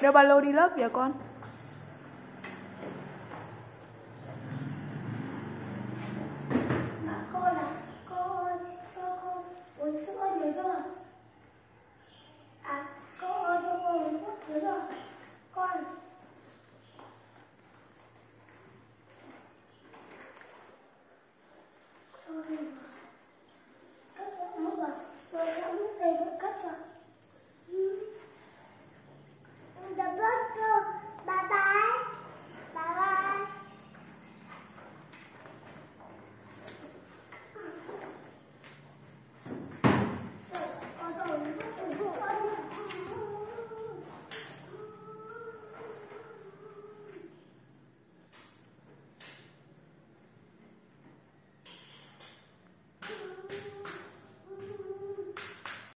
Đeo ba lô đi lớp kìa con. Cô là cô, cho cô uống sữa nhiều cho